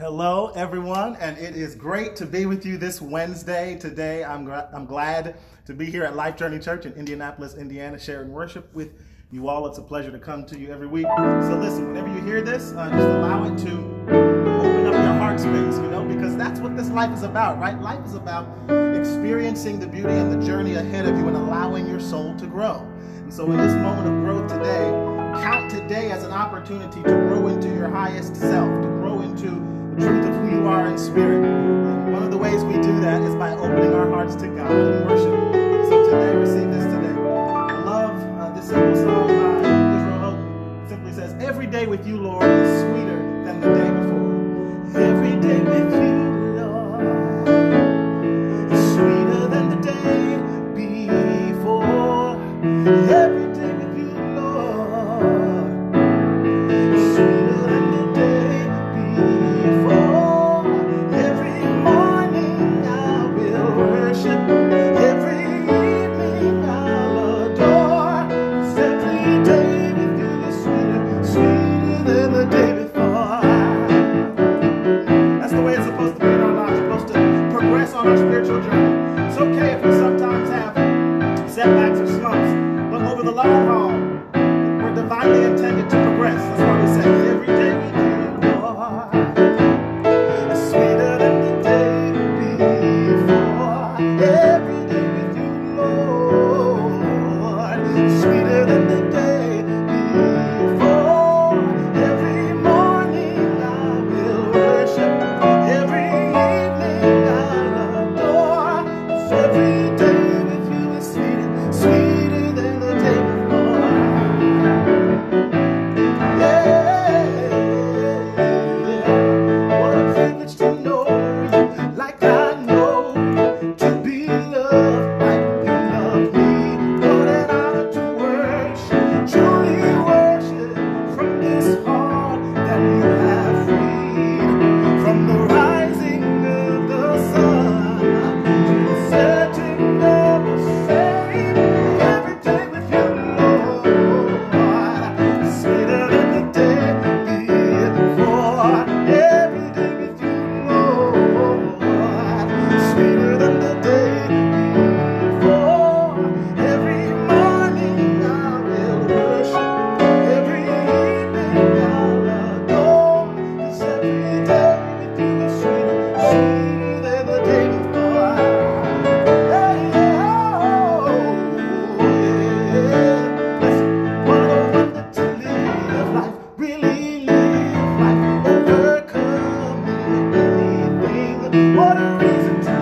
Hello, everyone, and it is great to be with you this Wednesday. Today, I'm, I'm glad to be here at Life Journey Church in Indianapolis, Indiana, sharing worship with you all. It's a pleasure to come to you every week. So, listen, whenever you hear this, uh, just allow it to open up your heart space, you know, because that's what this life is about, right? Life is about experiencing the beauty and the journey ahead of you and allowing your soul to grow. And so, in this moment of growth today, count today as an opportunity to grow into your highest self, to grow into truth of who you are in spirit. And one of the ways we do that is by opening our hearts to God in worship. So today, receive this today. I love uh, this simple song by Israel Houghton. It simply says, Every day with you, Lord, is sweeter. what it isn't.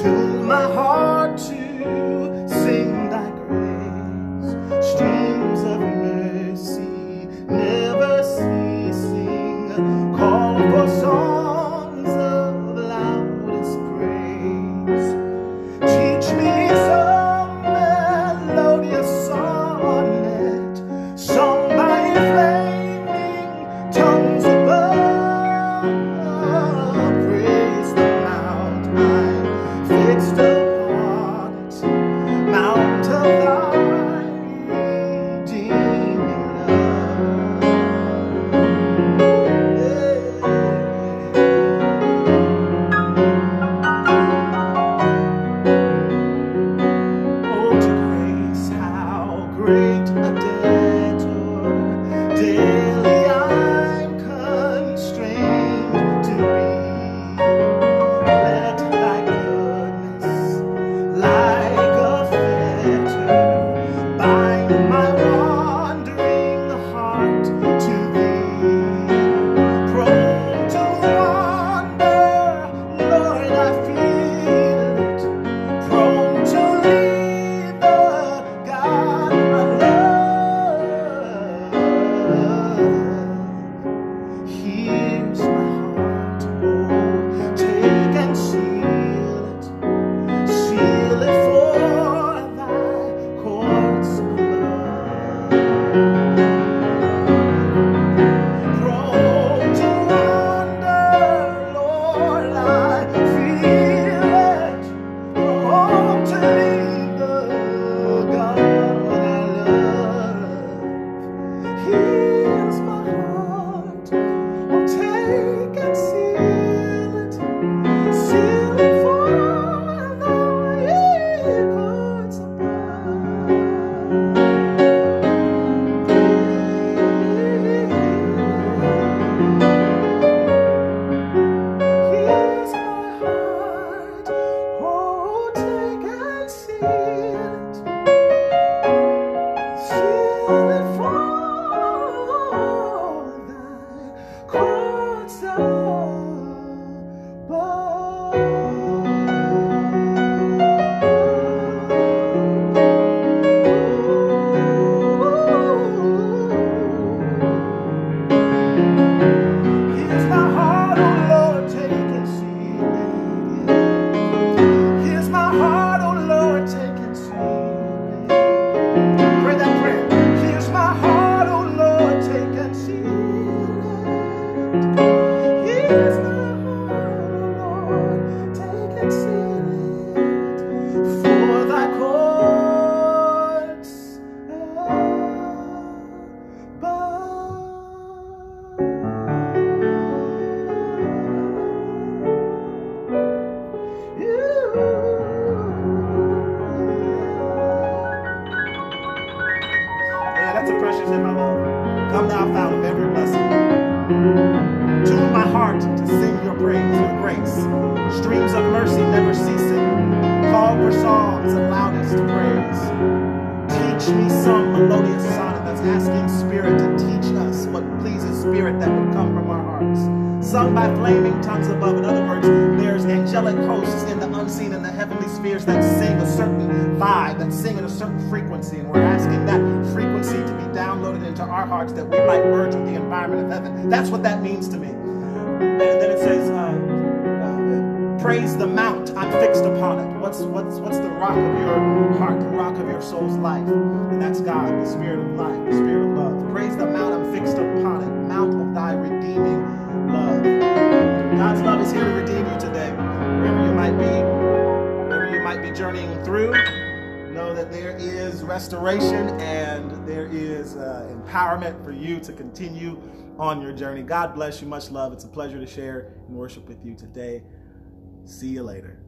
Tune my heart to asking spirit to teach us what pleases spirit that would come from our hearts. Sung by flaming tongues above. In other words, there's angelic hosts in the unseen and the heavenly spheres that sing a certain vibe, that sing at a certain frequency, and we're asking that frequency to be downloaded into our hearts that we might merge with the environment of heaven. That's what that means to me. And then it says, uh, uh, "Praise the mount I'm fixed upon it." What's what's what's the rock of your heart, the rock of your soul's life? And that's God, the Spirit of life, the Spirit of love. Praise the mount I'm fixed upon it, mount of Thy redeeming love. God's love is here to redeem you today, wherever you might be, wherever you might be journeying through. Know that there is restoration and there is uh, empowerment for you to continue on your journey. God bless you. Much love. It's a pleasure to share and worship with you today. See you later.